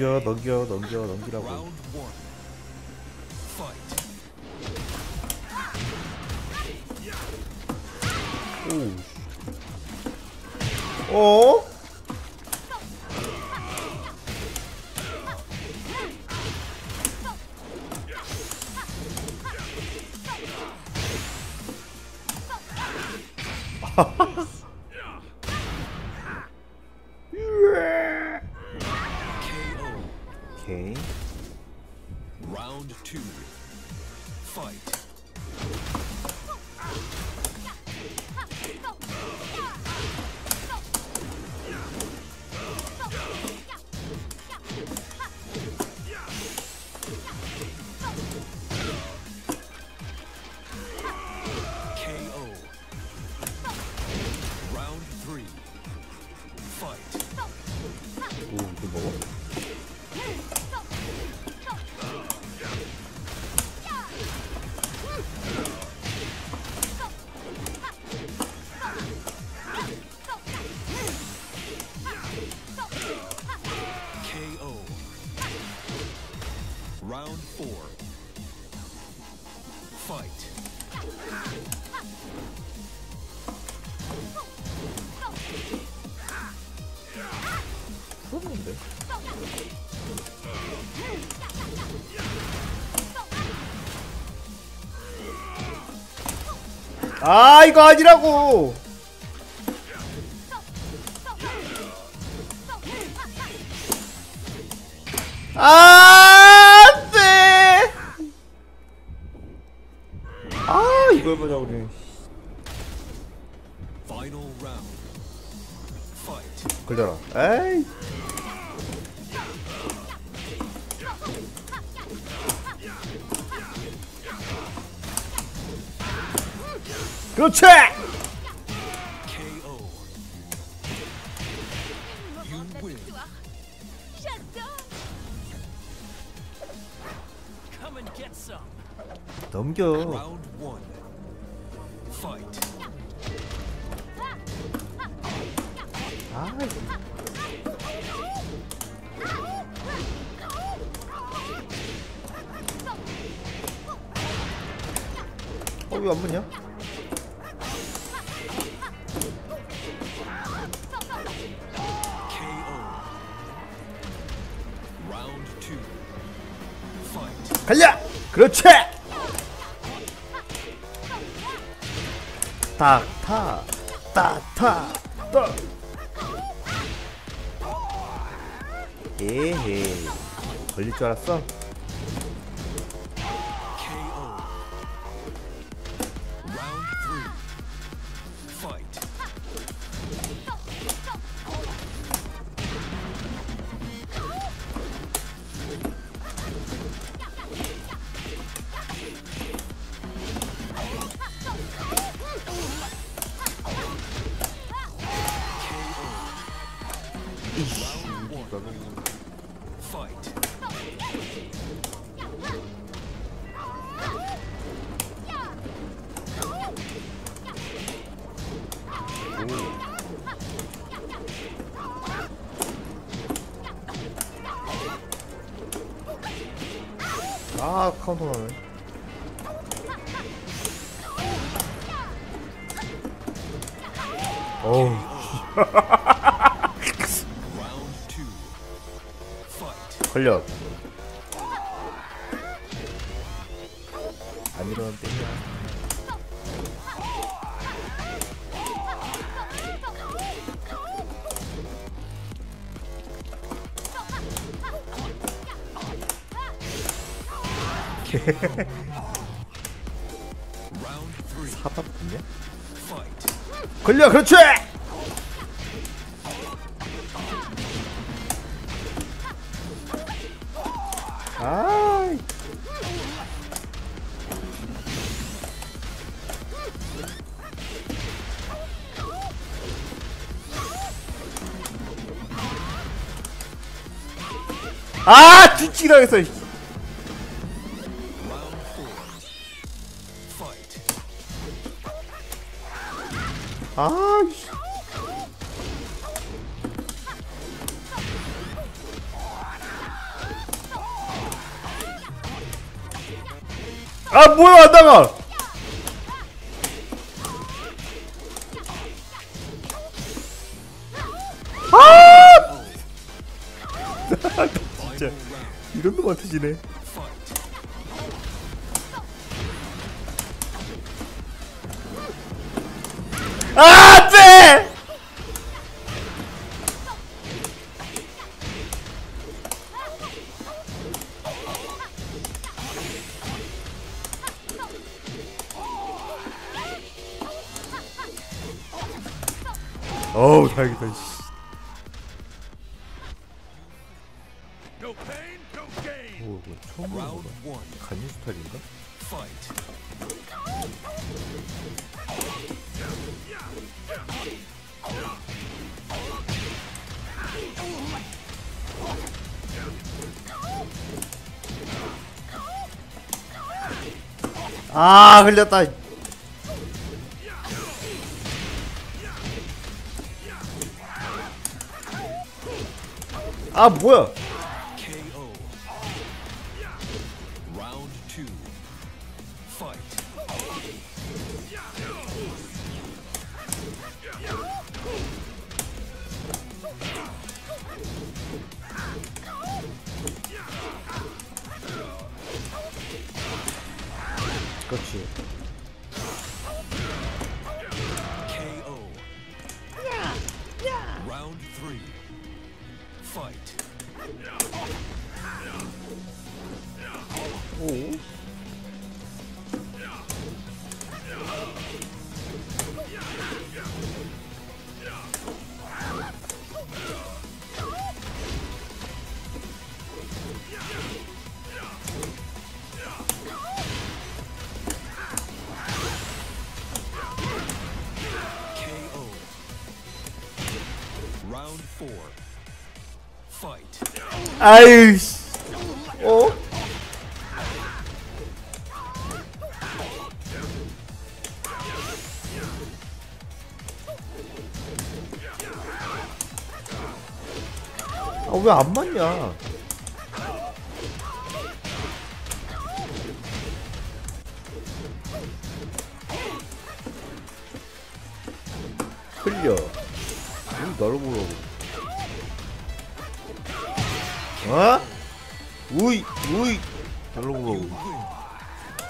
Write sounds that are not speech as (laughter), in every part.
넘겨 넘겨 넘겨 넘기라고. 오 어? free. 풀었는데? 아 이거 아니라고! 아, 안돼! 아 이걸 보자 우리. 걸려라. 에이 그렇지. 넘겨. 아 이거 어왜 안 붙냐 갈려! 그렇지! 딱 타 딱타 떡 에헤이 걸릴 줄 알았어 나네 어우. 걸려 안 일어나면 땡이야 Three. 사밥 같냐? 걸려 그렇지 아 아 뒤치기라 했어 아 뭐야 안 나가. 아! (laughs) 진짜 이런 터지네. Fight. 아 어우 다행이다 씨. 뭐, 뭐 처음 보는 거다. 간유 스타일인가? 아 흘렸다 아 뭐야 Fight. 오 아유 씨. 어? 아 왜 안 맞냐? 흘려. 응 나를 보라고 어? 우이 우이. 나를 보라고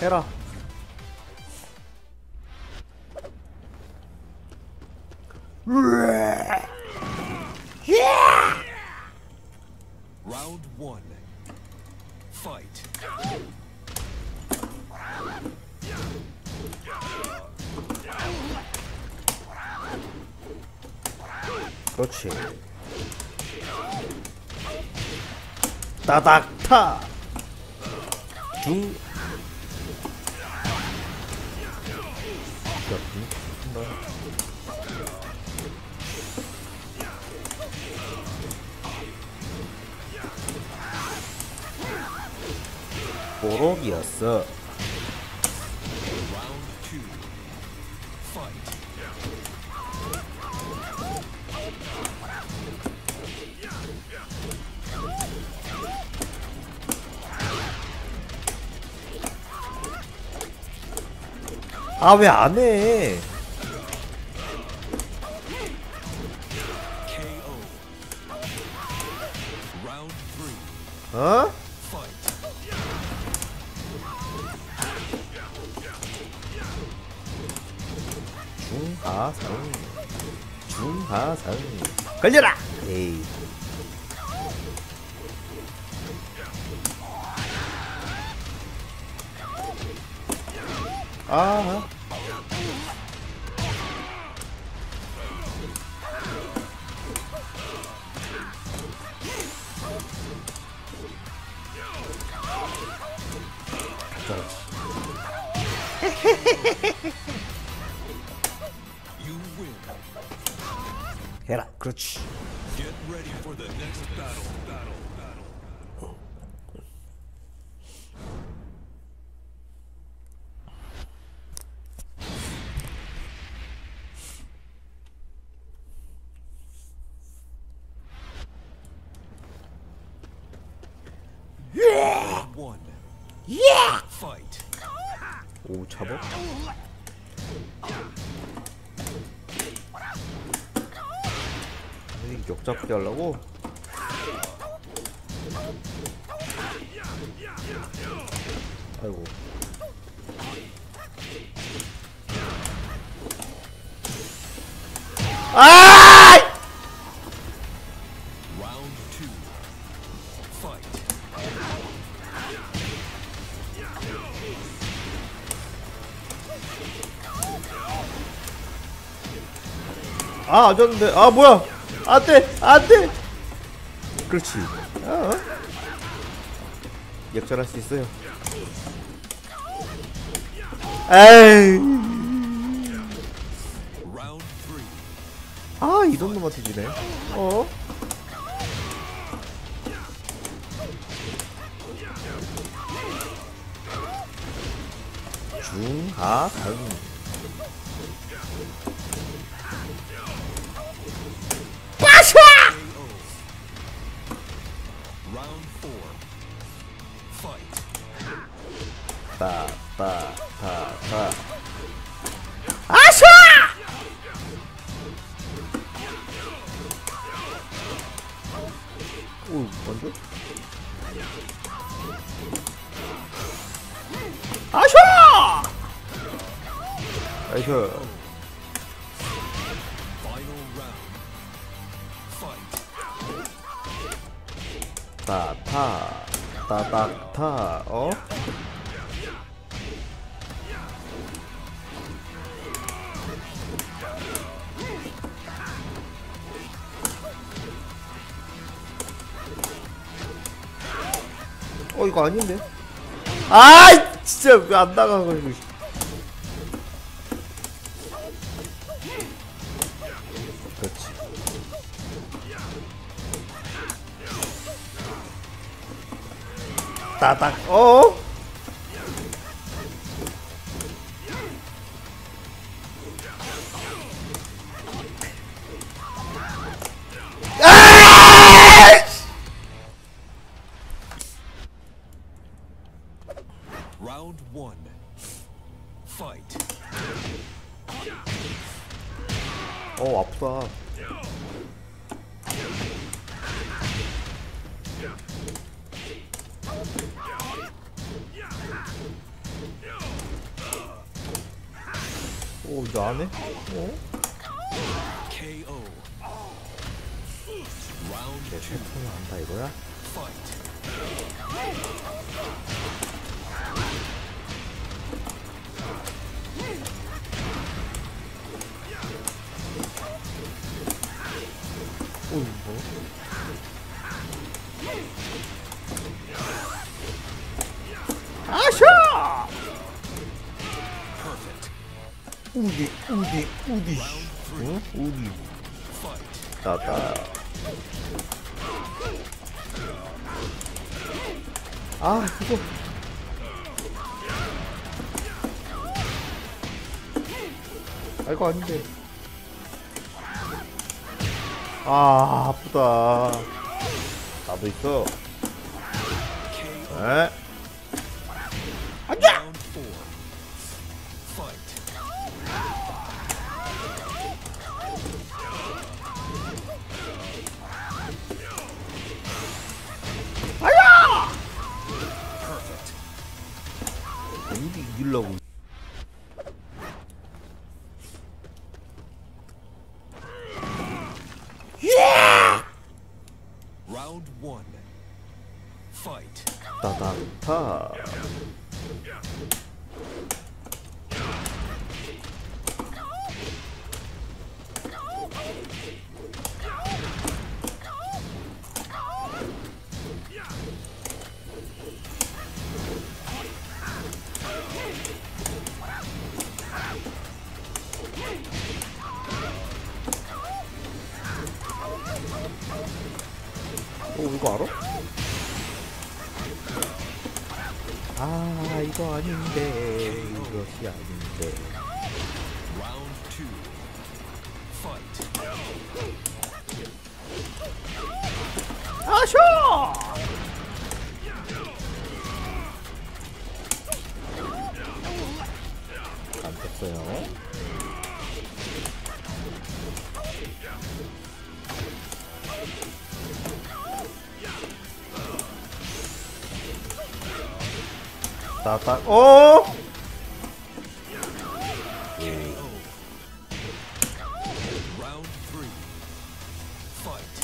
해라. 그렇지 따닥타. 중. 뽀록이었어 아 왜 안 해? 아 You 예 참아? 이 역잡기 하려고? 아이고 아! 아, 안 졌는데. 아, 뭐야? 안 돼! 안 돼! 그렇지. 어? 역전할 수 있어요. 에이. 아, 이런 놈한테 지네. 어? 중하상. 오, 먼저? 아샤! 나이스. Final round. Fight. 따, 타, 따, 따, 타, 어? 어 이거 아닌데? 아 진짜 왜안 이거. 그렇지. 따닥 어? 어 아프다. 오, 해? 어? 내 two. 패턴을 안다 이거야? 오, 이거. 아샤! 우디, 우디, 우디. 응? 우디. 따따. 아, 이거. 아, 이거 아닌데. 아, 아프다. 나도 있어. 에? Fight. Perfect. 어디 이기려고. 따닥타. 오 이거 알아? 이거 아닌데 이것이 아닌데 Round two. Fight. 아쇼! 따따 어 Three. Fight.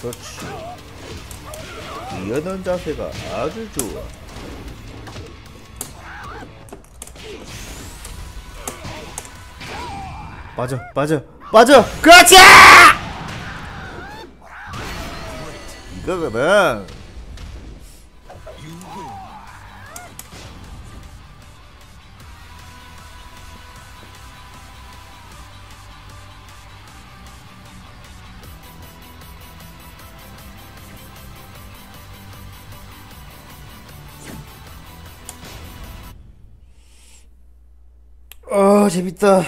그렇지 이어는 자세가 아주 좋아 맞아 맞아 맞아 그렇지! 이거거든. 아 재밌다